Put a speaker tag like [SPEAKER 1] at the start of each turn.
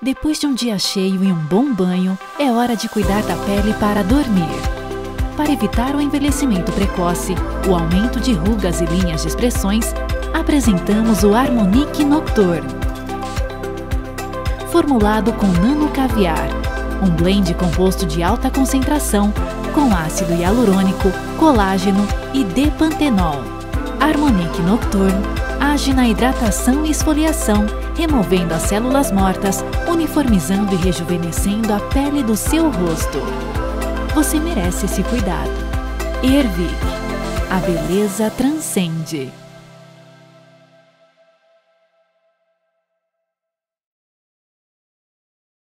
[SPEAKER 1] Depois de um dia cheio e um bom banho, é hora de cuidar da pele para dormir. Para evitar o envelhecimento precoce, o aumento de rugas e linhas de expressões, apresentamos o Harmonique Nocturne. Formulado com nano caviar, um blend composto de alta concentração com ácido hialurônico, colágeno e depantenol. Harmonique Nocturne age na hidratação e esfoliação, removendo as células mortas, uniformizando e rejuvenescendo a pele do seu rosto. Você merece esse cuidado. Ervic. A beleza transcende.